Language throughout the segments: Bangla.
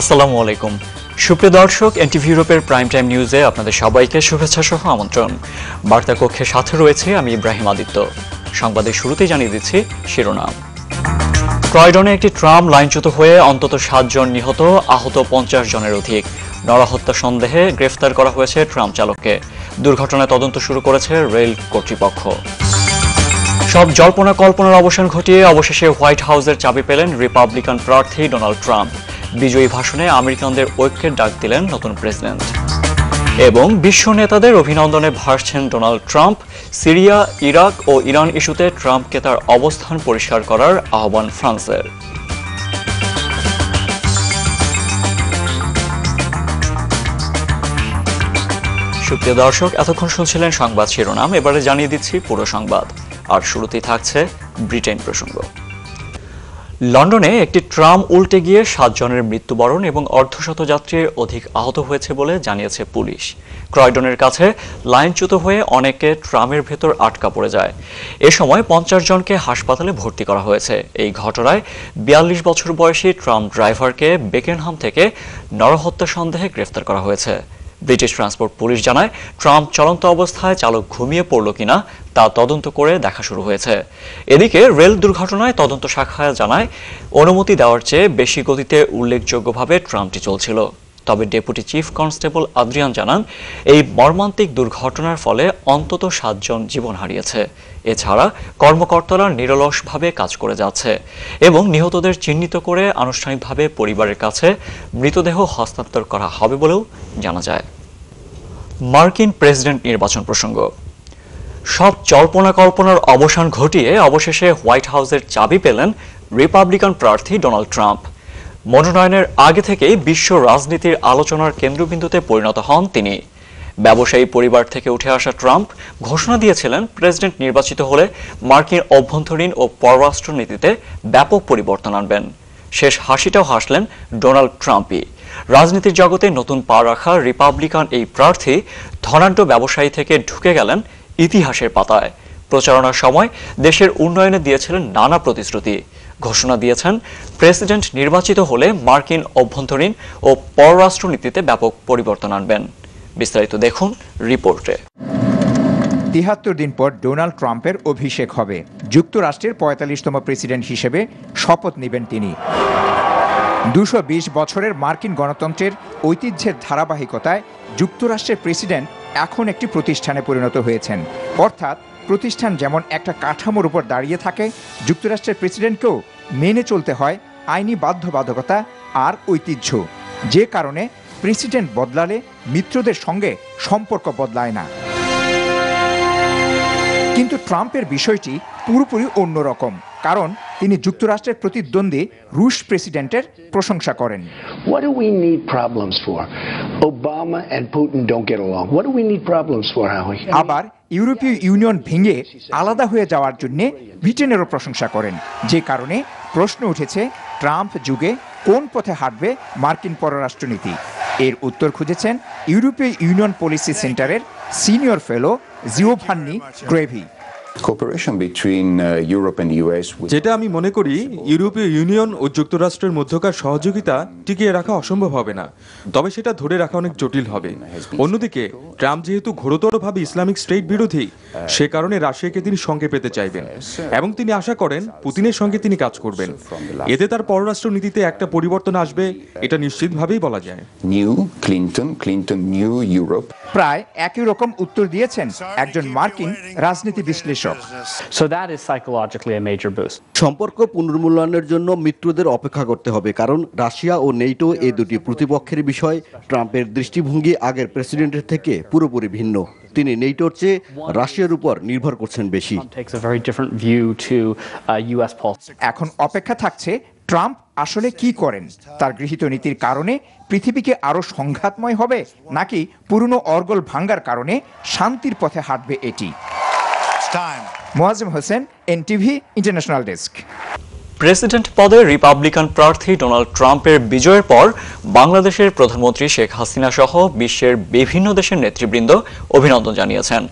আসসালামু আলাইকুম। সুপ্রিয় দর্শক, এনটিভি ইউরোপের প্রাইম টাইম নিউজে আপনাদের সবাইকে শুভেচ্ছা সহ আমন্ত্রণ। বার্তা কক্ষের সাথে রয়েছে আমি ইব্রাহিম আদিত্য। সংবাদের শুরুতেই জানিয়ে দিচ্ছি শিরোনাম। ক্রয়ডনে একটি ট্রাম লাইনচ্যুত হয়ে অন্তত সাতজন নিহত, আহত পঞ্চাশ জনের অধিক। নরহত্যা সন্দেহে গ্রেফতার করা হয়েছে ট্রাম চালককে। দুর্ঘটনায় তদন্ত শুরু করেছে রেল কর্তৃপক্ষ। সব জল্পনা কল্পনার অবসান ঘটিয়ে অবশেষে হোয়াইট হাউসের চাবি পেলেন রিপাবলিকান প্রার্থী ডোনাল্ড ট্রাম্প। বিজয়ী ভাষণে আমেরিকানদের ঐক্যের ডাক দিলেন নতুন প্রেসিডেন্ট। এবং বিশ্ব নেতাদের অভিনন্দনে ভাসছেন ডোনাল্ড ট্রাম্প, সিরিয়া, ইরাক ও ইরান ইস্যুতে ট্রাম্পকে তার অবস্থান পরিষ্কার করার আহ্বান ফ্রান্সের। সুপ্রিয় দর্শক, এতক্ষণ শুনছিলেন সংবাদ শিরোনাম। এবারে জানিয়ে দিচ্ছি পুরো সংবাদ। আর শুরুতেই থাকছে ব্রিটেন প্রসঙ্গ। লন্ডনে একটি ট্রাম উল্টে গিয়ে সাতজনের মৃত্যুবরণ এবং অর্ধশত যাত্রীর অধিক আহত হয়েছে বলে জানিয়েছে পুলিশ। ক্রয়ডনের কাছে লাইনচ্যুত হয়ে অনেকে ট্রামের ভেতর আটকা পড়ে যায়। এ সময় পঞ্চাশ জনকে হাসপাতালে ভর্তি করা হয়েছে। এই ঘটনায় বিয়াল্লিশ বছর বয়সী ট্রাম ড্রাইভারকে বেকেনহাম থেকে নরহত্যা সন্দেহে গ্রেফতার করা হয়েছে। ব্রিটিশ ট্রান্সপোর্ট পুলিশ জানায়, ট্রাম্প চলন্ত অবস্থায় চালক ঘুমিয়ে পড়ল কিনা তা তদন্ত করে দেখা শুরু হয়েছে। এদিকে রেল দুর্ঘটনায় তদন্ত শাখা জানায়, অনুমতি দেওয়ার চেয়ে বেশি গতিতে উল্লেখযোগ্যভাবে ট্রামটি চলছিল। তবে ডেপুটি চিফ কনস্টেবল আদ্রিয়ান জানান, এই মর্মান্তিক দুর্ঘটনার ফলে অন্তত সাতজন জীবন হারিয়েছে। এছাড়া কর্মকর্তারা নিরলসভাবে কাজ করে যাচ্ছে এবং নিহতদের চিহ্নিত করে আনুষ্ঠানিকভাবে পরিবারের কাছে মৃতদেহ হস্তান্তর করা হবে বলেও জানা যায়। মার্কিন প্রেসিডেন্ট নির্বাচন প্রসঙ্গ। সব জল্পনা কল্পনার অবসান ঘটিয়ে অবশেষে হোয়াইট হাউসের চাবি পেলেন রিপাবলিকান প্রার্থী ডোনাল্ড ট্রাম্প। মনোনয়নের আগে থেকেই বিশ্ব রাজনীতির আলোচনার কেন্দ্রবিন্দুতে পরিণত হন তিনি। ব্যবসায়ী পরিবার থেকে উঠে আসা ট্রাম্প ঘোষণা দিয়েছিলেন প্রেসিডেন্ট নির্বাচিত হলে মার্কিন অভ্যন্তরীণ ও পররাষ্ট্রনীতিতে ব্যাপক পরিবর্তন আনবেন। শেষ হাসিটাও হাসলেন ডোনাল্ড ট্রাম্পই। রাজনীতির জগতে নতুন পা রাখা রিপাবলিকান এই প্রার্থী ধনাঢ্য ব্যবসায়ী থেকে ঢুকে গেলেন ইতিহাসের পাতায়। প্রচারণার সময় দেশের উন্নয়নে দিয়েছিলেন নানা প্রতিশ্রুতি। ঘোষণা দিয়েছেন, প্রেসিডেন্ট নির্বাচিত হলে মার্কিন অভ্যন্তরীণ ও পররাষ্ট্রনীতিতে ব্যাপক পরিবর্তন আনবেন। বিস্তারিত দেখুন রিপোর্টে। তিহাত্তর দিন পর ডোনাল্ড ট্রাম্পের অভিষেক হবে। যুক্তরাষ্ট্রের পঁয়তাল্লিশতম প্রেসিডেন্ট হিসেবে শপথ নেবেন তিনি। দুশো বছরের মার্কিন গণতন্ত্রের ঐতিহ্যের ধারাবাহিকতায় যুক্তরাষ্ট্রের প্রেসিডেন্ট এখন একটি প্রতিষ্ঠানে পরিণত হয়েছেন। অর্থাৎ প্রতিষ্ঠান যেমন একটা কাঠামোর উপর দাঁড়িয়ে থাকে, যুক্তরাষ্ট্রের প্রেসিডেন্টকেও মেনে চলতে হয় আইনি বাধ্যবাধকতা আর ঐতিহ্য। যে কারণে প্রেসিডেন্ট বদলালে মিত্রদের সঙ্গে সম্পর্ক বদলায় না। কিন্তু ট্রাম্পের বিষয়টি পুরোপুরি অন্যরকম কারণ তিনি যুক্তরাষ্ট্রের প্রতিদ্বন্দ্বী রুশ প্রেসিডেন্টের প্রশংসা করেন What do we need problems for? Obama and Putin don't get along. What do we need problems for, আবার ইউরোপীয় ইউনিয়ন ভেঙে আলাদা হয়ে যাওয়ার জন্য ব্রিটেনেরও প্রশংসা করেন যে কারণে প্রশ্ন উঠেছে ট্রাম্প যুগে কোন পথে হাঁটবে মার্কিন পররাষ্ট্রনীতি এর উত্তর খুঁজেছেন ইউরোপীয় ইউনিয়ন পলিসি সেন্টারের senior fellow Zero Panni gravy. Between uh, Europe and the US would যেটা আমি মনে করি ইউরোপীয় ইউনিয়ন ও যুক্তরাষ্ট্রের মধ্যকার সহযোগিতা টিকিয়ে রাখা অসম্ভব হবে না। তবে সেটা ধরে রাখা অনেক জটিল হবে। অন্যদিকে ট্রাম্প যেহেতু ঘোরতরভাবে ইসলামিক স্টেট বিরোধী সে কারণে রাশিয়াকে তিনি সঙ্গে পেতে চাইবেন এবং তিনি আশা করেন পুতিনের সঙ্গে তিনি কাজ করবেন। এতে তার পররাষ্ট্র নীতিতে একটা পরিবর্তন আসবে এটা নিশ্চিতভাবেই বলা যায়। New Clinton, Clinton new Europe. প্রায় একই রকম উত্তর দিয়েছেন একজন মার্কিন রাজনীতি বিশ্লেষক। So that is psychologically a major boost. সম্পর্ক পুনর্মূল্যায়নের জন্য মিত্রদের অপেক্ষা করতে হবে কারণ রাশিয়া ও নেইটো এই দুটি প্রতিপক্ষের বিষয় ট্রাম্পের দৃষ্টিভঙ্গি আগের প্রেসিডেন্টের থেকে পুরোপুরি ভিন্ন তিনি নেইটোর চেয়ে রাশিয়ার উপর নির্ভর করছেন বেশি Trump takes a very different view to uh, U.S. policy. এখন অপেক্ষা থাকছে ট্রাম্প আসলে কি করেন তার গৃহীত নীতির কারণে পৃথিবীকে আরও সংঘাতময় হবে নাকি পুরনো অর্গল ভাঙ্গার কারণে শান্তির পথে হাঁটবে এটি Moazzem Hossain NTV international desk president পদে রিপাবলিকান প্রার্থী ডোনাল্ড ট্রাম্পের বিজয়ের পর বাংলাদেশের প্রধানমন্ত্রী শেখ হাসিনা সহ বিশ্বের বিভিন্ন দেশের নেতৃবৃন্দ অভিনন্দন জানিয়েছেন।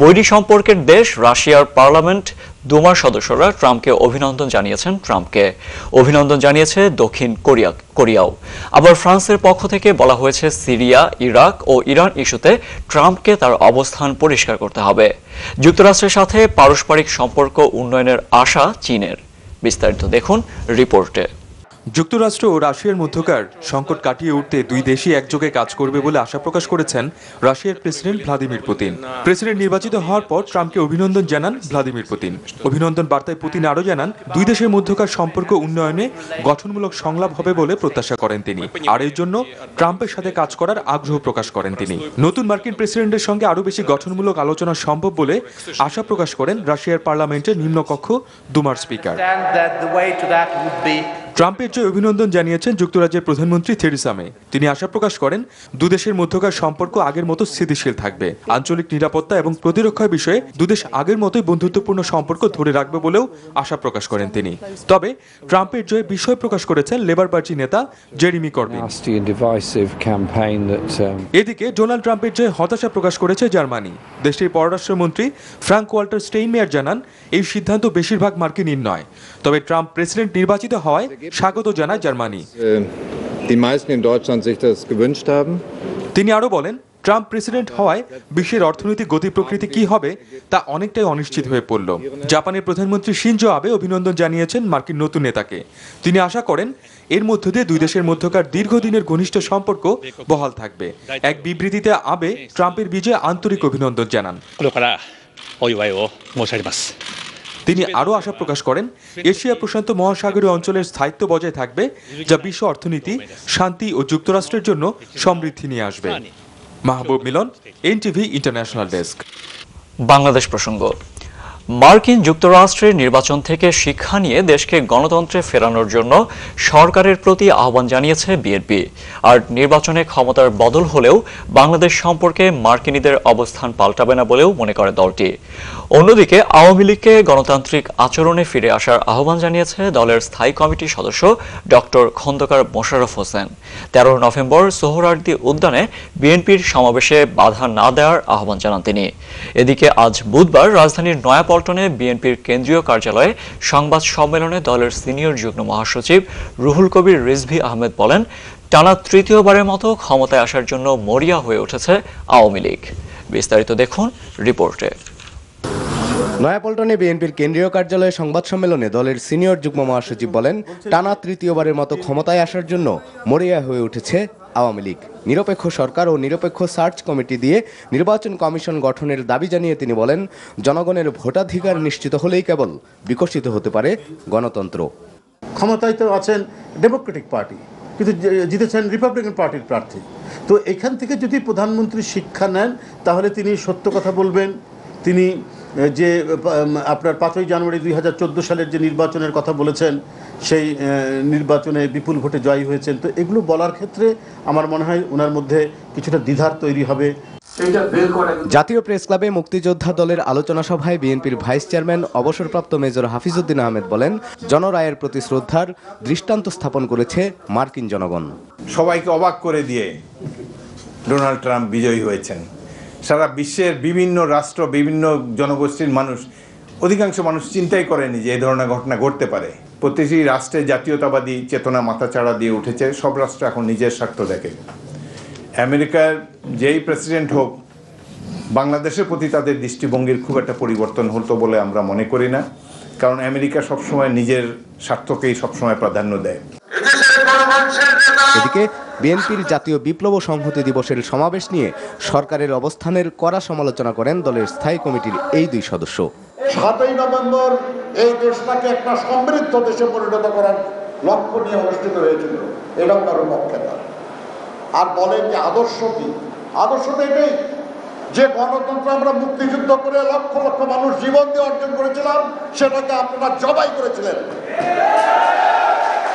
বৈরী সম্পর্কের দেশ রাশিয়ার পার্লামেন্ট দুমার সদস্যরা ট্রাম্পকে অভিনন্দন জানিয়েছেন ট্রাম্পকে। অভিনন্দন জানিয়েছে দক্ষিণ কোরিয়া, কোরিয়াও। আবার ফ্রান্সের পক্ষ থেকে বলা হয়েছে সিরিয়া, ইরাক ও ইরান ইস্যুতে ট্রাম্পকে তার অবস্থান পরিষ্কার করতে হবে। যুক্তরাষ্ট্রের সাথে পারস্পরিক সম্পর্ক উন্নয়নের আশা চীনের। বিস্তারিত দেখুন রিপোর্টে। যুক্তরাষ্ট্র ও রাশিয়ার মধ্যকার সংকট কাটিয়ে উঠতে দুই দেশই একযোগে কাজ করবে বলে আশা প্রকাশ করেছেন রাশিয়ার প্রেসিডেন্ট ভ্লাদিমির পুতিন। প্রেসিডেন্ট নির্বাচিত হওয়ার পর ট্রাম্পকে অভিনন্দন জানান ভ্লাদিমির পুতিন। অভিনন্দন বার্তায় পুতিন আরও জানান, দুই দেশের মধ্যকার সম্পর্ক উন্নয়নে গঠনমূলক সংলাপ হবে বলে প্রত্যাশা করেন তিনি। আর এর জন্য ট্রাম্পের সাথে কাজ করার আগ্রহ প্রকাশ করেন তিনি। নতুন মার্কিন প্রেসিডেন্টের সঙ্গে আরও বেশি গঠনমূলক আলোচনা সম্ভব বলে আশা প্রকাশ করেন রাশিয়ার পার্লামেন্টের নিম্নকক্ষ দুমার স্পিকার। ট্রাম্পের জয় অভিনন্দন জানিয়েছেন যুক্তরাজ্যের প্রধানমন্ত্রী থেরেসা মে। তিনি আশা প্রকাশ করেন দুদেশের মধ্যকার সম্পর্ক আগের মতো স্থিতিশীল থাকবে। আঞ্চলিক নিরাপত্তা এবং প্রতিরক্ষার বিষয়ে দুদেশ আগের মতোই বন্ধুত্বপূর্ণ সম্পর্ক ধরে রাখবে বলেও আশা প্রকাশ করেন তিনি। তবে ট্রাম্পের জয়ে বিষয় প্রকাশ করেছেন লেবার পার্টি নেতা জেরিমি করবিন। That um, এদিকে ডোনাল্ড ট্রাম্পের জয়ে হতাশা প্রকাশ করেছে জার্মানি। দেশটির পররাষ্ট্রমন্ত্রী ফ্রাঙ্ক ওয়াল্টার স্টেইনমেয়ার জানান এই সিদ্ধান্ত বেশিরভাগ মার্কিনীর নয়। তবে ট্রাম্প প্রেসিডেন্ট নির্বাচিত হওয়ায় স্বাগত জানায় Germany. Äh, die meisten in Deutschland sich das gewünscht haben. তিনি আরও বলেন ট্রাম্প প্রেসিডেন্ট হওয়ায় বিশ্বের অর্থনৈতিক গতি প্রকৃতি কি হবে তা অনেকটাই অনিশ্চিত হয়ে পড়ল। জাপানের প্রধানমন্ত্রী শিনজো আবে অভিনন্দন জানিয়েছেন মার্কিন নতুন নেতাকে। তিনি আশা করেন এর মধ্য দিয়ে দুই দেশের মধ্যকার দীর্ঘদিনের ঘনিষ্ঠ সম্পর্ক বহাল থাকবে। এক বিবৃতিতে আবে ট্রাম্পের বিজয়ে আন্তরিক অভিনন্দন জানান। তিনি আরও আশা প্রকাশ করেন, এশিয়া প্রশান্ত মহাসাগরীয় অঞ্চলের স্থায়িত্ব বজায় থাকবে, যা বিশ্ব অর্থনীতি, শান্তি ও যুক্তরাষ্ট্রের জন্য সমৃদ্ধি নিয়ে আসবে। Mahbub Milan, NTV international desk. Bangladesh প্রসঙ্গ। মার্কিন যুক্তরাষ্ট্রের নির্বাচন থেকে শিক্ষা নিয়ে দেশকে গণতন্ত্রে ফেরানোর জন্য সরকারের প্রতি আহ্বান জানিয়েছে বিএনপি। আর নির্বাচনে ক্ষমতার বদল হলেও বাংলাদেশ সম্পর্কে মার্কিনীদের অবস্থান পাল্টাবে না বলেও মনে করে দলটি। অন্যদিকে আওয়ামী লীগকে গণতান্ত্রিক আচরণে ফিরে আসার আহ্বান জানিয়েছে দলের স্থায়ী কমিটির সদস্য ডক্টর খন্দকার মোশাররফ হোসেন। তেরো নভেম্বর সোহরার্দি উদ্যানে বিএনপির সমাবেশে বাধা না দেওয়ার আহ্বান জানান তিনি। এদিকে আজ বুধবার রাজধানীর নয়াপল্টনে বিএনপির কেন্দ্রীয় কার্যালয়ে সংবাদ সম্মেলনে দলের সিনিয়র যুগ্ম মহাসচিব রুহুল কবির রিজভি আহমেদ বলেন, টানা তৃতীয়বারের মতো ক্ষমতায় আসার জন্য মরিয়া হয়ে উঠেছে আওয়ামী লীগ। বিস্তারিত দেখুন রিপোর্টে। নয়াপল্টনে বিএনপির কেন্দ্রীয় কার্যালয়ে সংবাদ সম্মেলনে দলের সিনিয়র যুগ্ম মহাসচিব বলেন, টানা তৃতীয়বারের মতো ক্ষমতায় আসার জন্য মরিয়া হয়ে উঠেছে আওয়ামী লীগ। নিরপেক্ষ সরকার ও নিরপেক্ষ সার্চ কমিটি দিয়ে নির্বাচন কমিশন গঠনের দাবি জানিয়ে তিনি বলেন, জনগণের ভোটাধিকার নিশ্চিত হলেই কেবল বিকশিত হতে পারে গণতন্ত্র। ক্ষমতায় তো আছেন ডেমোক্রেটিক পার্টি কিন্তু জিতেছেন রিপাবলিকান পার্টির প্রার্থী। তো এখান থেকে যদি প্রধানমন্ত্রী শিক্ষা নেন, তাহলে তিনি সত্য কথা বলবেন। তিনি যে আপনার পাঁচই জানুয়ারি দুই সালের যে নির্বাচনের কথা বলেছেন সেই নির্বাচনে বিপুল ভোটে জয়ী হয়েছেন। তো এগুলো বলার ক্ষেত্রে আমার মনে হয় ওনার মধ্যে কিছুটা দ্বিধার তৈরি হবে। জাতীয় প্রেস ক্লাবে মুক্তিযোদ্ধা দলের আলোচনা সভায় বিএনপির ভাইস চেয়ারম্যান অবসরপ্রাপ্ত মেজর হাফিজউদ্দিন আহমেদ বলেন জনরায়ের প্রতি শ্রদ্ধার দৃষ্টান্ত স্থাপন করেছে মার্কিন জনগণ। সবাইকে অবাক করে দিয়ে ডোনাল্ড ট্রাম্প বিজয়ী হয়েছেন। সারা বিশ্বের বিভিন্ন রাষ্ট্র বিভিন্ন জনগোষ্ঠীর মানুষ অধিকাংশ মানুষ চিন্তাই করেনি যে এই ধরনের ঘটনা ঘটতে পারে। প্রতিটি রাষ্ট্রে জাতীয়তাবাদী চেতনা মাথাচাড়া দিয়ে উঠেছে সব রাষ্ট্র এখন নিজের স্বার্থ দেখে। আমেরিকার যেই প্রেসিডেন্ট হোক বাংলাদেশের প্রতি তাদের দৃষ্টিভঙ্গির খুব একটা পরিবর্তন হতো বলে আমরা মনে করি না কারণ আমেরিকা সবসময় নিজের স্বার্থকেই সবসময় প্রাধান্য দেয়। এদিকে বিএনপির জাতীয় বিপ্লব ও সংহতি দিবসের সমাবেশ নিয়ে সরকারের অবস্থানের কড়া সমালোচনা করেন দলের স্থায়ী কমিটির এই দুই সদস্য। সাতই নভেম্বর এই দেশটাকে একটা সমৃদ্ধ দেশে পরিণত করার লক্ষ্য নিয়ে অনুষ্ঠিত হয়েছিল। এটাও কারও পক্ষে আর বলেন যে আদর্শ কি? আদর্শ তো এটাই। যে গণতন্ত্র আমরা মুক্তিযুদ্ধ করে লক্ষ লক্ষ মানুষ জীবন দিয়ে অর্জন করেছিলাম, সেটাকে আপনারা জবাই করেছিলেন।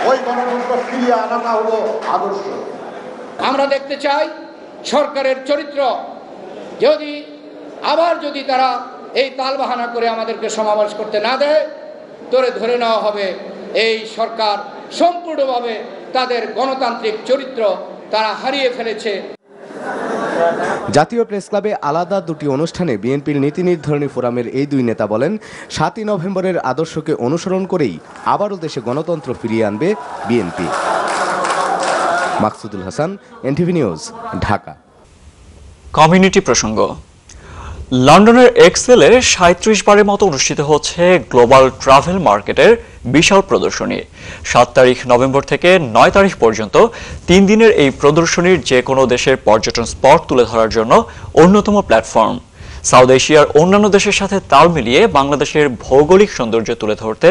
ওই গণতন্ত্র ফিরিয়ে আনাটা হলো আদর্শ। আমরা দেখতে চাই সরকারের চরিত্র। যদি, আবার যদি তারা এই তালবাহানা করে আমাদেরকে সমাবেশ করতে না দেয় তোরে ধরে নেওয়া হবে এই সরকার সম্পূর্ণভাবে তাদের গণতান্ত্রিক চরিত্র তারা হারিয়ে ফেলেছে। জাতীয় প্রেস ক্লাবে আলাদা দুটি অনুষ্ঠানে বিএনপির নীতি নির্ধারণী ফোরামের এই দুই নেতা বলেন সাতই নভেম্বরের আদর্শকে অনুসরণ করেই আবারও দেশে গণতন্ত্র ফিরিয়ে আনবে BNP. Maksudul Hasan NTV news Dhaka. Community প্রসঙ্গ। লন্ডনের এক্সেলে সাঁত্রিশ বারের মতো অনুষ্ঠিত হচ্ছে গ্লোবাল ট্রাভেল মার্কেটের বিশাল প্রদর্শনী। সাত তারিখ নভেম্বর থেকে নয় তারিখ পর্যন্ত তিন দিনের এই প্রদর্শনীর যে কোনো দেশের পর্যটন স্পট তুলে ধরার জন্য অন্যতম প্ল্যাটফর্ম। সাউথ এশিয়ার অন্যান্য দেশের সাথে তাল মিলিয়ে বাংলাদেশের ভৌগোলিক সৌন্দর্য তুলে ধরতে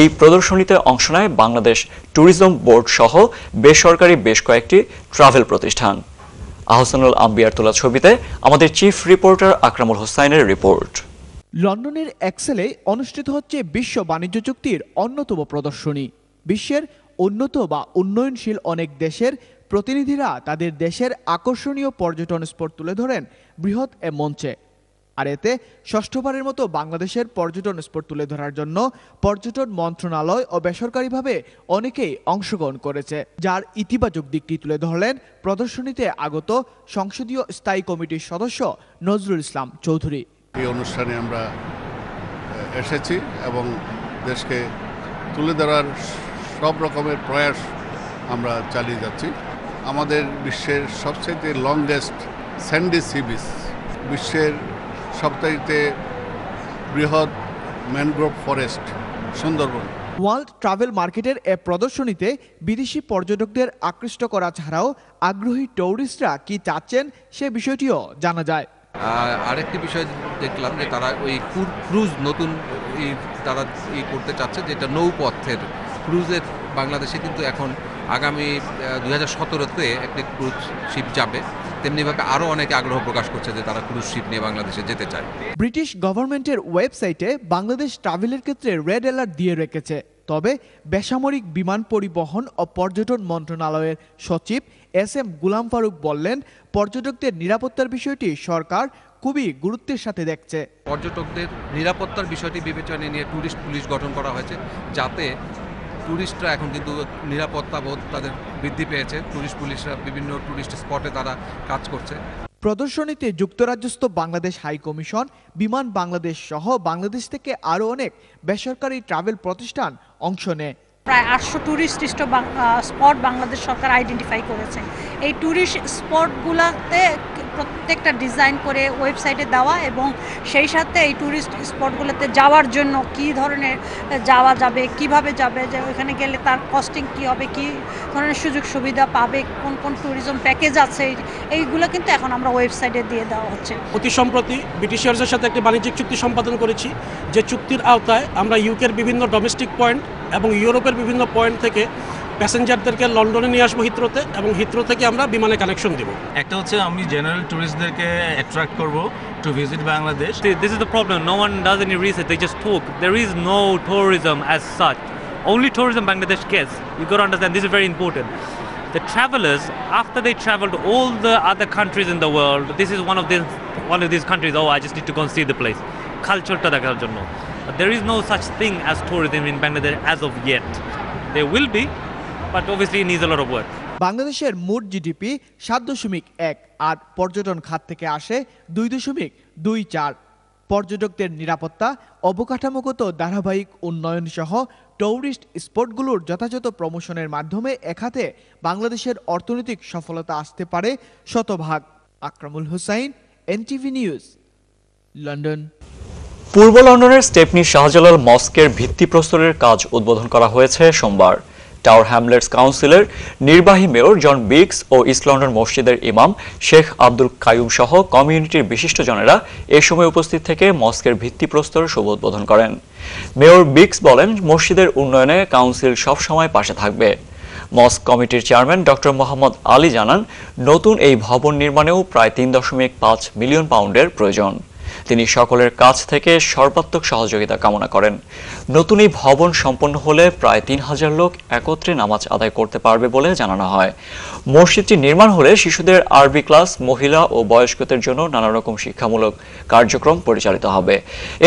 এই প্রদর্শনীতে অংশ নেয় বাংলাদেশ ট্যুরিজম বোর্ড সহ বেসরকারি বেশ কয়েকটি ট্রাভেল প্রতিষ্ঠান। আহসানুল আম্বিয়ার তোলা ছবিতে আমাদের চিফ রিপোর্টার আকরামুল হোসাইনের রিপোর্ট। লন্ডনের এক্সেলে অনুষ্ঠিত হচ্ছে বিশ্ব বাণিজ্য চুক্তির অন্যতম প্রদর্শনী। বিশ্বের উন্নত বা উন্নয়নশীল অনেক দেশের প্রতিনিধিরা তাদের দেশের আকর্ষণীয় পর্যটন স্পট তুলে ধরেন বৃহৎ এ মঞ্চে। আর এতে ষষ্ঠবারের মতো বাংলাদেশের পর্যটন স্পট তুলে ধরার জন্য পর্যটন মন্ত্রণালয় ও বেসরকারিভাবে অনেকেই অংশগ্রহণ করেছে, যার ইতিবাচক দিকটি তুলে ধরলেন প্রদর্শনীতে আগত সংসদীয় স্থায়ী কমিটির সদস্য নজরুল ইসলাম চৌধুরী। এই অনুষ্ঠানে আমরা এসেছি এবং দেশকে তুলে ধরার সব রকমের প্রয়াস আমরা চালিয়ে যাচ্ছি। আমাদের বিশ্বের সবচেয়ে লংগেস্ট স্যান্ডি সি বিশ্বের সবচাইতে বৃহৎ mangrove forest Sundarban. World travel মার্কেটের এ প্রদর্শনীতে বিদেশি পর্যটকদের আকৃষ্ট করা ছাড়াও আগ্রহী ট্যুরিস্টরা কি চাচ্ছেন সে বিষয়টিও জানা যায়। আরেকটি বিষয় দেখলাম যে তারা ওই ক্রুজ নতুন এই তারা ই করতে চাচ্ছে যেটা নৌপথের ক্রুজের বাংলাদেশে কিন্তু এখন আগামী দুই হাজার সতেরোতে একটি ক্রুজ শিপ যাবে। তেমনিভাবে আরও অনেকে আগ্রহ প্রকাশ করছে যে তারা ক্রুজ শিপ নিয়ে বাংলাদেশে যেতে চায়। ব্রিটিশ গভর্নমেন্টের ওয়েবসাইটে বাংলাদেশ ট্রাভেলের ক্ষেত্রে রেড অ্যালার্ট দিয়ে রেখেছে। তবে বেসামরিক বিমান পরিবহন ও পর্যটন মন্ত্রণালয়ের সচিব এস এম গুলাম ফারুক বললেন পর্যটকদের নিরাপত্তার বিষয়টি সরকার খুবই গুরুত্বের সাথে দেখছে। পর্যটকদের নিরাপত্তার বিষয়টি বিবেচনায় নিয়ে ট্যুরিস্ট পুলিশ গঠন করা হয়েছে যাতে ট্যুরিস্টরা এখন কিন্তু নিরাপত্তা বোধ তাদের বৃদ্ধি পেয়েছে। ট্যুরিস্ট পুলিশরা বিভিন্ন ট্যুরিস্ট স্পটে তারা কাজ করছে। প্রদর্শনীতে যুক্তরাজ্যস্থ বাংলাদেশ হাই কমিশন বিমান বাংলাদেশ সহ বাংলাদেশ থেকে আরও অনেক বেসরকারি ট্রাভেল প্রতিষ্ঠান অংশ নেয়। প্রায় আটশো ট্যুরিস্ট স্পট বাংলাদেশ সরকার আইডেন্টিফাই করেছে। এই ট্যুরিস্ট স্পটগুলোতে প্রত্যেকটা ডিজাইন করে ওয়েবসাইটে দেওয়া এবং সেই সাথে এই ট্যুরিস্ট স্পটগুলোতে যাওয়ার জন্য কি ধরনের যাওয়া যাবে, কীভাবে যাবে, যে ওইখানে গেলে তার কস্টিং কি হবে, কি ধরনের সুযোগ সুবিধা পাবে, কোন কোন ট্যুরিজম প্যাকেজ আছে, এইগুলো কিন্তু এখন আমরা ওয়েবসাইটে দিয়ে দেওয়া হচ্ছে। অতি সম্প্রতি ব্রিটিশার্সের সাথে একটি বাণিজ্যিক চুক্তি সম্পাদন করেছি, যে চুক্তির আওতায় আমরা ইউকের বিভিন্ন ডোমেস্টিক পয়েন্ট এবং ইউরোপের বিভিন্ন পয়েন্ট থেকে প্যাসেঞ্জারদেরকে লন্ডনে নিয়ে আসব হিত্রোতে এবং হিত্রো থেকে আমরা বিমানে কানেকশন দিব একটা হচ্ছে আমি জেনারেল টুরিস্টদেরকে অ্যাট্রাক্ট করব to visit Bangladesh This is the problem. No one does any research. They just talk. There is no tourism as such. Only tourism Bangladesh gets. You got to understand. This is very important. The travelers, after they travel to all the other countries in the world, this is one of these one of these countries. Oh, I just need to go and see the place. Culture দেখার জন্য. There is no such thing as tourism in Bangladesh as of yet. There will be, but obviously it needs a lot of work. বাংলাদেশের মোট জিডিপি সাত দশমিক এক আর পর্যটন খাত থেকে আসে দুই দশমিক দুই চার। পর্যটকদের নিরাপত্তা অবকাঠামোগত ধারাবাহিক উন্নয়ন সহ ট্যুরিস্ট স্পটগুলোর যথাযথ প্রমোশনের মাধ্যমে এখাতে বাংলাদেশের অর্থনৈতিক সফলতা আসতে পারে শতভাগ। Akramul Hussain NTV news London. পূর্ব লন্ডনের স্টেপনি শাহজালাল মস্কের ভিত্তিপ্রস্তরের কাজ উদ্বোধন করা হয়েছে সোমবার। টাওয়ার হ্যামলেটস কাউন্সিলের নির্বাহী মেয়র জন বিক্স ও ইস্ট লন্ডন মসজিদের ইমাম শেখ আব্দুল কায়ুম সহ কমিউনিটির বিশিষ্টজনেরা এ সময় উপস্থিত থেকে মস্কের ভিত্তিপ্রস্তর শুভ উদ্বোধন করেন। মেয়র বিক্স বলেন, মসজিদের উন্নয়নে কাউন্সিল সবসময় পাশে থাকবে। মস্ক কমিটির চেয়ারম্যান ডক্টর মোহাম্মদ আলী জানান, নতুন এই ভবন নির্মাণেও প্রায় তিন দশমিক পাঁচ মিলিয়ন পাউন্ডের প্রয়োজন। তিনি সকলের কাছ থেকে সর্বাত্মক সহযোগিতা কামনা করেন। নতুন এই ভবন সম্পন্ন হলে প্রায় তিন হাজার লোক একত্রে নামাজ আদায় করতে পারবে বলে জানানো হয়। মসজিদটি নির্মাণ হলে শিশুদের আরবি ক্লাস, মহিলা ও বয়স্কদের জন্য নানা রকম শিক্ষামূলক কার্যক্রম পরিচালিত হবে।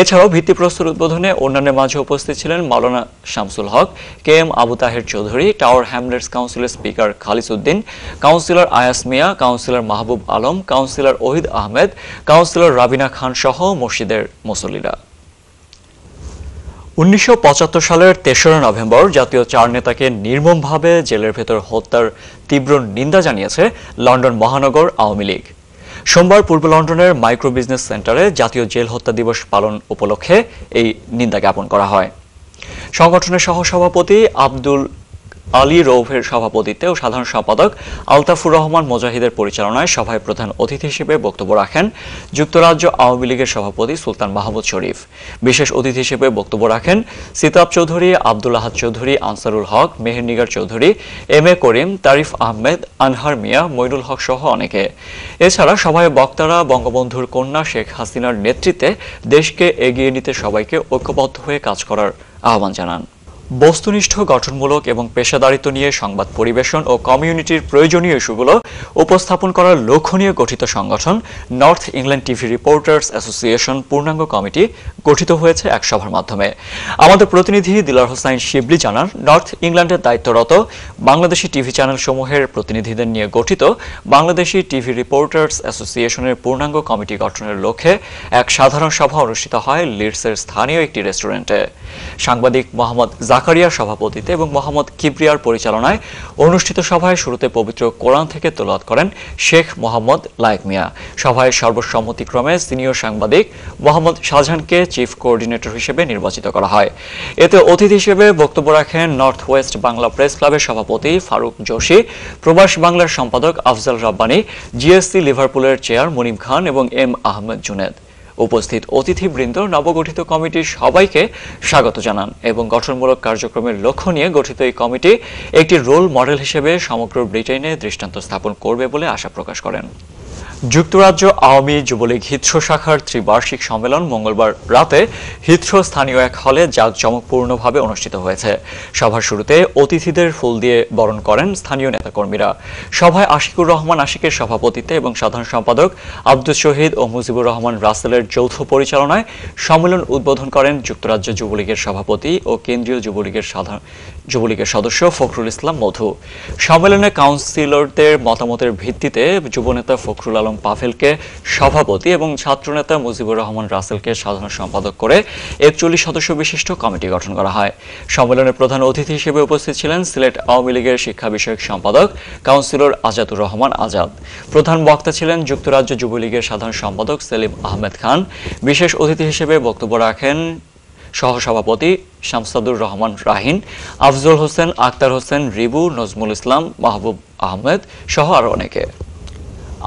এছাড়াও ভিত্তিপ্রস্তর উদ্বোধনে অন্যান্যের মাঝে উপস্থিত ছিলেন মাওলানা Shamsul Haque K M Abu Taher Chowdhury, Tower Hamlets কাউন্সিলের speaker Khalis Uddin councillor Ayas Miah, councillor Mahbub Alam, councillor Ohid Ahmed, councillor Rabina Khan সহ মসজিদের মুসল্লিরা। উনিশশো পঁচাত্তর সালের তেসরা নভেম্বর জাতীয় চার নেতাকে নির্মমভাবে জেলের ভেতর হত্যার তীব্র নিন্দা জানিয়েছে লন্ডন মহানগর আওয়ামী লীগ। সোমবার পূর্ব লন্ডনের মাইক্রো বিজনেস সেন্টারে জাতীয় জেল হত্যা দিবস পালন উপলক্ষে এই নিন্দা জ্ঞাপন করা হয়। সংগঠনের সহসভাপতি আব্দুল আলী রৌভের সভাপতিত্বে ও সাধারণ সম্পাদক আলতাফুর রহমান মোজাহিদের পরিচালনায় সভায় প্রধান অতিথি হিসেবে বক্তব্য রাখেন যুক্তরাজ্য আওয়ামী লীগের সভাপতি সুলতান মাহমুদ শরীফ। বিশেষ অতিথি হিসেবে বক্তব্য রাখেন সিতাব চৌধুরী, আব্দুল আহাদ চৌধুরী, আনসারুল হক মেহেরনিগার চৌধুরী, এম এ করিম, তারিফ আহমেদ, আনহার মিয়া, মইনুল হক সহ অনেকে। এছাড়া সভায় বক্তারা বঙ্গবন্ধুর কন্যা শেখ হাসিনার নেতৃত্বে দেশকে এগিয়ে নিতে সবাইকে ঐক্যবদ্ধ হয়ে কাজ করার আহ্বান জানান। বস্তুনিষ্ঠ, গঠনমূলক এবং পেশাদারিত্ব নিয়ে সংবাদ পরিবেশন ও কমিউনিটির প্রয়োজনীয় ইস্যুগুলো উপস্থাপন করার লক্ষ্য নিয়ে গঠিত সংগঠন North England TV reporters association পূর্ণাঙ্গ কমিটি গঠিত হয়েছে এক সভার মাধ্যমে। আমাদের প্রতিনিধি দিলার হোসাইন শিবলি জানান, নর্থ ইংল্যান্ডের দায়িত্বরত বাংলাদেশি টিভি চ্যানেল সমূহের প্রতিনিধিদের নিয়ে গঠিত বাংলাদেশি টিভি রিপোর্টার্স অ্যাসোসিয়েশনের পূর্ণাঙ্গ কমিটি গঠনের লক্ষ্যে এক সাধারণ সভা অনুষ্ঠিত হয় লিডসের স্থানীয় একটি রেস্টুরেন্টে। সাংবাদিক মোহাম্মদ জাকারিয়ার সভাপতিত্বে এবং মোহাম্মদ কিবরিয়ার পরিচালনায় অনুষ্ঠিত সভায় শুরুতে পবিত্র কোরআন থেকে তোলাত করেন শেখ মোহাম্মদ লায়েক মিয়া। সভায় সর্বসম্মতিক্রমে সিনিয়র সাংবাদিক মোহাম্মদ শাহজাহানকে চিফ কোঅর্ডিনেটর হিসেবে নির্বাচিত করা হয়। এতে অতিথি হিসেবে বক্তব্য রাখেন নর্থ ওয়েস্ট বাংলা প্রেস ক্লাবের সভাপতি ফারুক যোশী প্রবাস বাংলার সম্পাদক আফজাল রাব্বানি, জিএসসি লিভারপুলের চেয়ার মুনিম খান এবং এম আহমেদ জুনেদ। উপস্থিত অতিথিবৃন্দ নবগঠিত কমিটির সবাইকে স্বাগত জানান এবং গঠনমূলক কার্যক্রমের লক্ষ্য নিয়ে গঠিত এই কমিটি একটি রোল মডেল হিসেবে সমগ্র ব্রিটেনে দৃষ্টান্ত স্থাপন করবে বলে আশা প্রকাশ করেন। যুক্তরাজ্য আওয়ামী যুবলীগ হিথ্রো শাখার ত্রিবার্ষিক সম্মেলন মঙ্গলবার রাতে হিথ্রো স্থানীয় এক হলে জাঁকজমকপূর্ণভাবে অনুষ্ঠিত হয়েছে। সভার শুরুতে অতিথিদের ফুল দিয়ে বরণ করেন স্থানীয় নেতাকর্মীরা। সভায় আশিকুর রহমান আশিকের সভাপতিত্বে এবং সাধারণ সম্পাদক আব্দুল শহীদ ও মুজিবুর রহমান রাসেলের যৌথ পরিচালনায় সম্মেলন উদ্বোধন করেন যুক্তরাজ্য যুবলীগের সভাপতি ও কেন্দ্রীয় যুবলীগের সাধারণ যুবলীগের সদস্য ফখরুল ইসলাম মধু। সম্মেলনে কাউন্সিলরদের মতামতের ভিত্তিতে যুবনেতা ফখরুল আলম পাফেলকে সভাপতি এবং ছাত্রনেতা মুজিবুর রহমান রাসেলকে সাধারণ সম্পাদক করে একচল্লিশ সদস্য বিশিষ্ট কমিটি গঠন করা হয়। সম্মেলনের প্রধান অতিথি হিসেবে উপস্থিত ছিলেন সিলেট আওয়ামী লীগের শিক্ষা বিষয়ক সম্পাদক কাউন্সিলর আজাদুর রহমান আজাদ। প্রধান বক্তা ছিলেন যুক্তরাজ্য যুবলীগের সাধারণ সম্পাদক সেলিম আহমেদ খান। বিশেষ অতিথি হিসেবে বক্তব্য রাখেন সহসভাপতি শামসাদুর রহমান রাহিন, আফজল হোসেন আক্তার হোসেন, রিবু, নজমুল ইসলাম, মাহবুব আহমেদ সহ আরও অনেকে।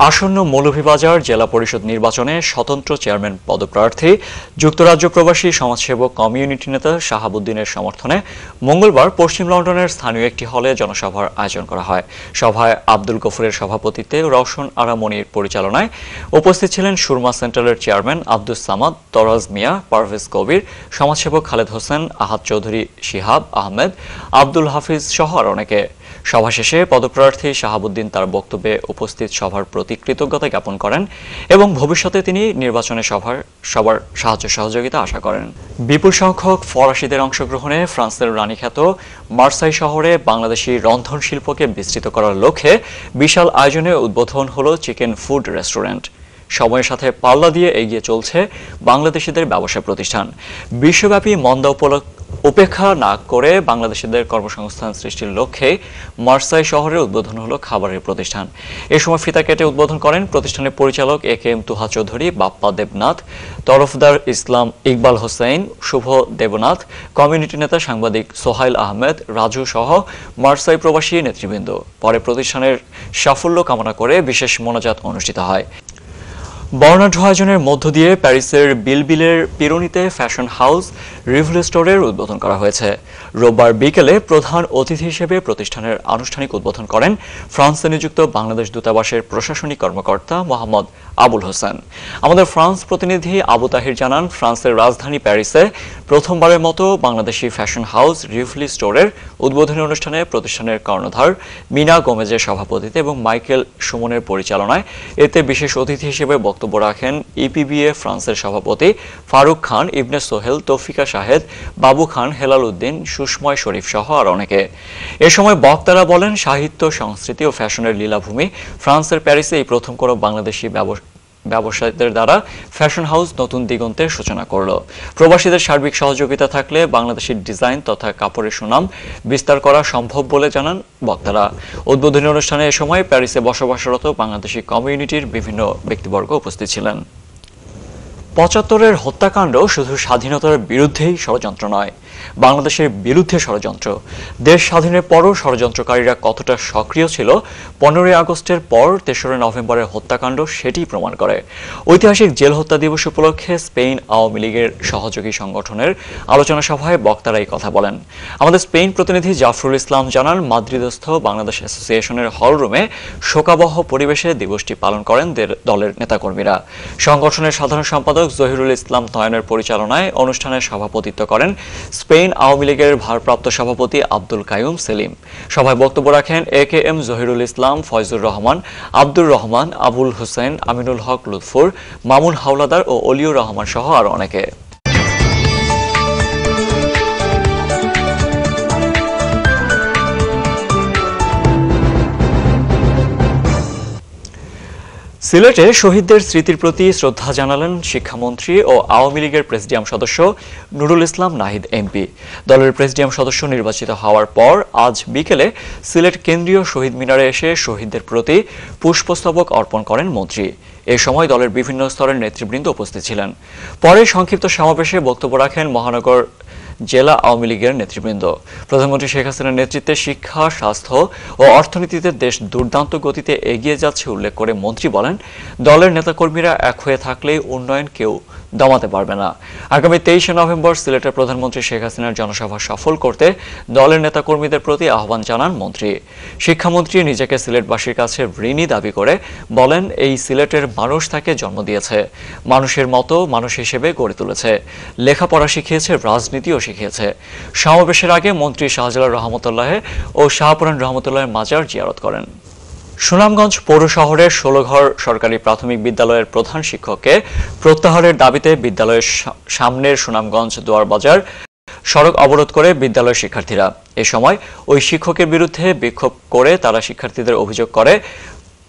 আসন্ন মৌলভীবাজার জেলা পরিষদ নির্বাচনে স্বতন্ত্র চেয়ারম্যান পদপ্রার্থী, যুক্তরাজ্য প্রবাসী সমাজসেবক কমিউনিটি নেতা শাহাবুদ্দিনের সমর্থনে মঙ্গলবার পশ্চিম লন্ডনের স্থানীয় একটি হলে জনসভার আয়োজন করা হয়। সভায় আব্দুল গফুরের সভাপতিত্বে রওশন আরামনির পরিচালনায় উপস্থিত ছিলেন সুরমা সেন্ট্রালের চেয়ারম্যান আব্দুল সামাদ, তরাজ মিয়া, পারভেজ কবির, সমাজসেবক খালেদ হোসেন, আহাদ চৌধুরী শিহাব আহমেদ, আব্দুল হাফিজ সহ আর অনেকে। সভা শেষে পদপ্রার্থী শাহাবুদ্দিন তার বক্তব্যে উপস্থিত সভার প্রতি কৃতজ্ঞতা জ্ঞাপন করেন এবং ভবিষ্যতে তিনি নির্বাচনে সভার সবার সাহায্য সহযোগিতা আশা করেন। বিপুল সংখ্যক ফরাসিদের অংশগ্রহণে ফ্রান্সের রানীখ্যাত মার্সাই শহরে বাংলাদেশি রন্ধন শিল্পকে বিস্তৃত করার লক্ষ্যে বিশাল আয়োজনে উদ্বোধন হলো চিকেন ফুড রেস্টুরেন্ট। সময়ের সাথে পাল্লা দিয়ে এগিয়ে চলছে বাংলাদেশিদের ব্যবসা প্রতিষ্ঠান। বিশ্বব্যাপী মন্দা উপলক্ষ উপেক্ষা না করে বাংলাদেশিদের কর্মসংস্থান সৃষ্টির লক্ষ্যে মার্সাই শহরে উদ্বোধন হলো খাবারের প্রতিষ্ঠান। এ সময় ফিতা কেটে উদ্বোধন করেন প্রতিষ্ঠানের পরিচালক A K M Tuha Chowdhury, Bappa Debnath, Tarafdar Islam Iqbal Hossain, Shubho Debnath, community নেতা সাংবাদিক সোহাইল আহমেদ, রাজু সহ মার্সাই প্রবাসী নেতৃবৃন্দ। পরে প্রতিষ্ঠানের সাফল্য কামনা করে বিশেষ মোনাজাত অনুষ্ঠিত হয়। বর্ণাঢ্য আয়োজনের মধ্য দিয়ে প্যারিসের বিলবিলের পিরোনিতে ফ্যাশন হাউস, রিভল স্টোরের উদ্বোধন করা হয়েছে। রোববার বিকেলে প্রধান অতিথি হিসেবে প্রতিষ্ঠানের আনুষ্ঠানিক উদ্বোধন করেন ফ্রান্সে নিযুক্ত বাংলাদেশ দূতাবাসের প্রশাসনিক কর্মকর্তা মোহাম্মদ আবুল হোসেন। আমাদের ফ্রান্স প্রতিনিধি আবু তাহির জানান, ফ্রান্সের রাজধানী প্যারিসে প্রথমবারের মতো বাংলাদেশি ফ্যাশন হাউস, রিভলি স্টোরের উদ্বোধনী অনুষ্ঠানে প্রতিষ্ঠানের কর্ণধার মিনা গোমেজের সভাপতিত্বে এবং মাইকেল সুমনের পরিচালনায় এতে বিশেষ অতিথি হিসেবে বক্তব্য রাখেন ইপিবিএ ফ্রান্সের সভাপতি ফারুক খান, ইবনে সোহেল, তৌফিকা শাহেদ, বাবু খান, হেলাল উদ্দিন, সুষময় শরীফ সহ আর অনেকে। এ সময় বক্তারা বলেন, সাহিত্য, সংস্কৃতি ও ফ্যাশনের লীলাভূমি ফ্রান্সের প্যারিসে এই প্রথম কোনো বাংলাদেশি ব্যবসায়ীদের দ্বারা ফ্যাশন হাউস নতুন দিগন্তের সূচনা করল। প্রবাসীদের সার্বিক সহযোগিতা থাকলে বাংলাদেশের ডিজাইন তথা কাপড়ের সুনাম বিস্তার করা সম্ভব বলে জানান বক্তারা। উদ্বোধনী অনুষ্ঠানে এ সময় প্যারিসে বসবাসরত বাংলাদেশি কমিউনিটির বিভিন্ন ব্যক্তিবর্গ উপস্থিত ছিলেন। পঁচাত্তরের হত্যাকাণ্ড শুধু স্বাধীনতার বিরুদ্ধেই ষড়যন্ত্র নয় বাংলাদেশের বিরুদ্ধে ষড়যন্ত্র। দেশ স্বাধীনের পরও ষড়যন্ত্রকারীরা কতটা সক্রিয় ছিল, পনেরোই আগস্টের পর তেসরা নভেম্বরের হত্যাকাণ্ড সেটি প্রমাণ করে। ঐতিহাসিক জেল হত্যা দিবস উপলক্ষে স্পেন আওয়ামী লীগের সহযোগী সংগঠনের আলোচনা সভায় বক্তারা এই কথা বলেন। আমাদের স্পেন প্রতিনিধি জাফরুল ইসলাম জানান, মাদ্রিদস্থ বাংলাদেশ অ্যাসোসিয়েশনের হলরুমে শোকাবহ পরিবেশে দিবসটি পালন করেন দলের নেতাকর্মীরা। সংগঠনের সাধারণ সম্পাদক জহিরুল ইসলাম তয়নের পরিচালনায় অনুষ্ঠানে সভাপতিত্ব করেন স্পেন আওয়ামী লীগের ভারপ্রাপ্ত সভাপতি আব্দুল কায়ুম সেলিম। সভায় বক্তব্য রাখেন A K M Zahirul Islam, Foyzur Rahman, Abdur Rahman, Abul Hussain, Aminul Haque Lutfur, Mamun Howlader ও অলিউর রহমান সহ আরও অনেকে। সিলেটে শহীদদের স্মৃতির প্রতি শ্রদ্ধা জানালেন শিক্ষামন্ত্রী ও আওয়ামী লীগের প্রেসিডিয়াম সদস্য নুরুল ইসলাম নাহিদ এমপি। দলের প্রেসিডিয়াম সদস্য নির্বাচিত হওয়ার পর আজ বিকেলে সিলেট কেন্দ্রীয় শহীদ মিনারে এসে শহীদদের প্রতি পুষ্পস্তবক অর্পণ করেন মন্ত্রী। এ সময় দলের বিভিন্ন স্তরের নেতৃবৃন্দ উপস্থিত ছিলেন। পরে সংক্ষিপ্ত সমাবেশে বক্তব্য রাখেন মহানগর জেলা আওয়ামী লীগের নেতৃবৃন্দ। প্রধানমন্ত্রী শেখ হাসিনার নেতৃত্বে শিক্ষা, স্বাস্থ্য ও অর্থনীতিতে দেশ দুর্দান্ত গতিতে এগিয়ে যাচ্ছে, উল্লেখ করে মন্ত্রী বলেন। দলের নেতাকর্মীরা এক হয়ে থাকলে উন্নয়ন কেউ দমাতে পারবে না। আগামী তেইশে নভেম্বর সিলেটের প্রধানমন্ত্রী শেখ হাসিনার জনসভা সফল করতে দলের নেতাকর্মীদের প্রতি আহ্বান জানান মন্ত্রী। শিক্ষামন্ত্রী নিজেকে সিলেটবাসীর কাছে ঋণী দাবি করে বলেন, এই সিলেটের মানুষ তাকে জন্ম দিয়েছে। মানুষের মতো মানুষ হিসেবে গড়ে তুলেছে। লেখাপড়া শিখিয়েছে, রাজনীতিও শিখিয়েছে। সমাবেশের আগে মন্ত্রী শাহজালাল রহমতুল্লাহ ও শাহপুরান রহমতুল্লাহের মাজার জিয়ারত করেন। সুনামগঞ্জ পৌর শহরের ষোলঘর সরকারি প্রাথমিক বিদ্যালয়ের প্রধান শিক্ষককে প্রত্যাহারের দাবিতে বিদ্যালয়ের সামনের সুনামগঞ্জ দোয়ারবাজার সড়ক অবরোধ করে বিদ্যালয়ের শিক্ষার্থীরা। এ সময় ওই শিক্ষকের বিরুদ্ধে বিক্ষোভ করে তারা শিক্ষার্থীদের অভিযোগ করে।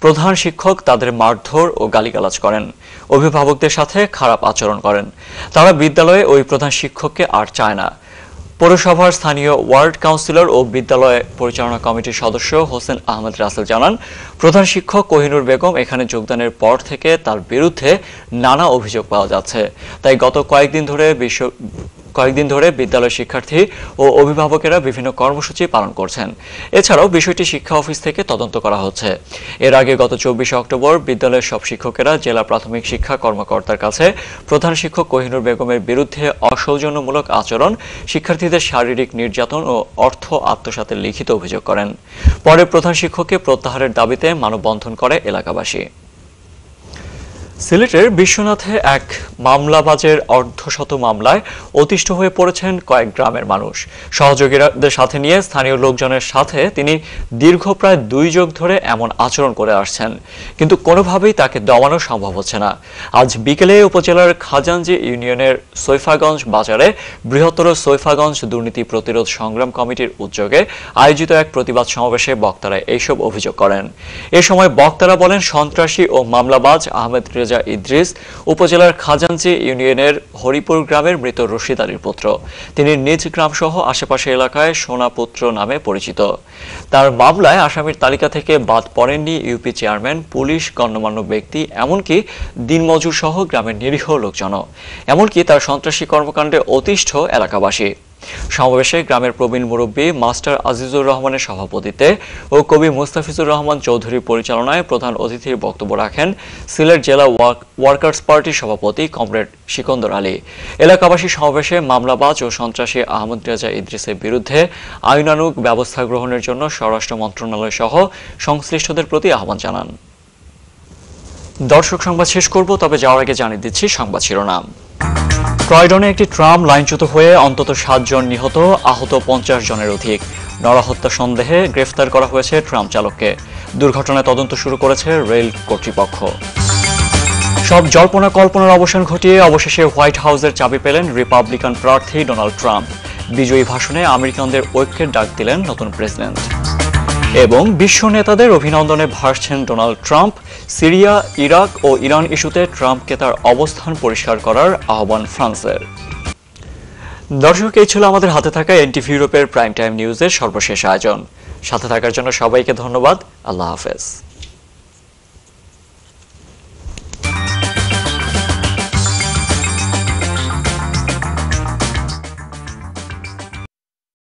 প্রধান শিক্ষক তাদের মারধর ও গালিগালাজ করেন। অভিভাবকদের সাথে খারাপ আচরণ করেন। তারা বিদ্যালয়ে ওই প্রধান শিক্ষককে আর চায় না। পৌরসভার স্থানীয় ওয়ার্ড কাউন্সিলর ও বিদ্যালয় পরিচালনা কমিটির সদস্য হোসেন আহমেদ রাসেল জানান, প্রধান শিক্ষক কোহিনুর বেগম এখানে যোগদানের পর থেকে তার বিরুদ্ধে নানা অভিযোগ পাওয়া যাচ্ছে। তাই গত কয়েকদিন ধরে বিশ্ব কয়েকদিন ধরে বিদ্যালয় শিক্ষার্থী ও অভিভাবকেরা বিভিন্ন কর্মসূচি পালন করছেন। এছাড়াও বিষয়টি শিক্ষা অফিস থেকে তদন্ত করা হচ্ছে। এর আগে গত চব্বিশে অক্টোবর বিদ্যালয়ের সব শিক্ষকেরা জেলা প্রাথমিক শিক্ষা কর্মকর্তার কাছে প্রধান শিক্ষক কোহিনুর বেগমের বিরুদ্ধে অসৌজন্যমূলক আচরণ, শিক্ষার্থীদের শারীরিক নির্যাতন ও অর্থ আত্মসাতের লিখিত অভিযোগ করেন। পরে প্রধান শিক্ষককে প্রত্যাহারের দাবিতে মানববন্ধন করে এলাকাবাসী। সিলেটের বিশ্বনাথে এক মামলাবাজের অর্ধশত মামলায় অতিষ্ঠ হয়ে পড়েছেন কয়েক গ্রামের মানুষ। সহযোগীদের সাথে নিয়ে স্থানীয় লোকজনের সাথে তিনি দীর্ঘ প্রায় দুই যুগ ধরে এমন আচরণ করে আসছেন। কিন্তু কোনোভাবেই তাকে দমানো সম্ভব হচ্ছে না। আজ বিকেলে উপজেলার খাজানজি ইউনিয়নের সৈফাগঞ্জ বাজারে বৃহত্তর সৈফাগঞ্জ দুর্নীতি প্রতিরোধ সংগ্রাম কমিটির উদ্যোগে আয়োজিত এক প্রতিবাদ সমাবেশে বক্তারা এইসব অভিযোগ করেন। এ সময় বক্তারা বলেন, সন্ত্রাসী ও মামলাবাজ আহমেদ রেজা ইদ্রিস উপজেলার খাজাঞ্চি ইউনিয়নের হরিপুর গ্রামের মৃত রশিদ আলীর পুত্র। তিনি নিজ গ্রামসহ আশেপাশে এলাকায় সোনাপুত্র নামে পরিচিত। তার মামলায় আসামির তালিকা থেকে বাদ পড়েননি ইউপি চেয়ারম্যান, পুলিশ, গণ্যমান্য ব্যক্তি, এমনকি দিনমজুর সহ গ্রামের নিরীহ লোকজন এমনকি তার সন্ত্রাসী কর্মকাণ্ডে অতিষ্ঠ এলাকাবাসী। সমাবেশে গ্রামের প্রবীণ মুরব্বী মাস্টার আজিজুর রহমানের সভাপতিত্বে ও কবি মুস্তাফিজুর রহমান চৌধুরীর পরিচালনায় প্রধান অতিথির বক্তব্য রাখেন সিলেট জেলা ওয়ার্ক- ওয়ার্কার্স পার্টির সভাপতি কমরেড সিকন্দর আলী। এলাকাবাসী সমাবেশে মামলাবাজ ও সন্ত্রাসী আহমদ রেজা ইদ্রিসের বিরুদ্ধে আইনানুগ ব্যবস্থা গ্রহণের জন্য স্বরাষ্ট্র মন্ত্রণালয় সহ সংশ্লিষ্টদের প্রতি আহ্বান জানান। দর্শক সংবাদ শেষ করব, তবে যাওয়ার আগে জানিয়ে দিচ্ছি সংবাদ শিরোনাম। ক্রয়ডনে একটি ট্রাম লাইনচ্যুত হয়ে অন্তত সাতজন নিহত, আহত পঞ্চাশ জনের অধিক। নরহত্যা সন্দেহে গ্রেফতার করা হয়েছে ট্রাম চালককে। দুর্ঘটনায় তদন্ত শুরু করেছে রেল কর্তৃপক্ষ। সব জল্পনা কল্পনার অবসান ঘটিয়ে অবশেষে হোয়াইট হাউসের চাবি পেলেন রিপাবলিকান প্রার্থী ডোনাল্ড ট্রাম্প। বিজয়ী ভাষণে আমেরিকানদের ঐক্যের ডাক দিলেন নতুন প্রেসিডেন্ট। এবং বিশ্ব নেতাদের অভিনন্দনে ভাসছেন ডোনাল্ড ট্রাম্প, সিরিয়া, ইরাক ও ইরান ইস্যুতে ট্রাম্পকে তার অবস্থান পরিষ্কার করার আহ্বান ফ্রান্সের। দর্শক, এই ছিল আমাদের হাতে থাকা এনটিভি ইউরোপের প্রাইম টাইম নিউজের সর্বশেষ আয়োজন। সাথে থাকার জন্য সবাইকে ধন্যবাদ। আল্লাহ হাফেজ।